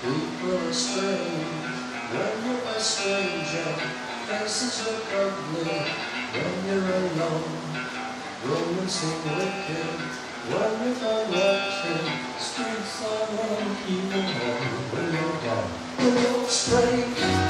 People are strange when you're a stranger. Faces look ugly when you're alone. Women seem wicked when you find walking. Streets are uneven when you're. When you're strange.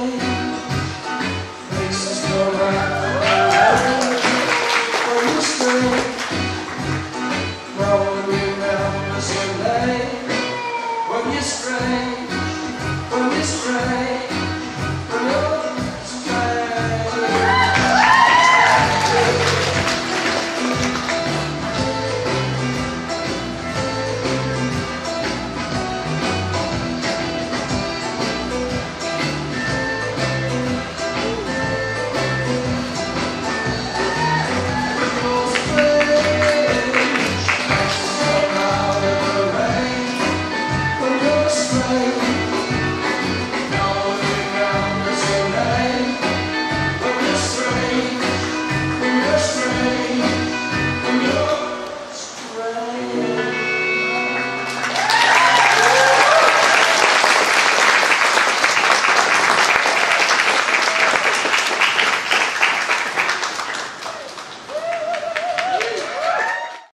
strange, from this strange.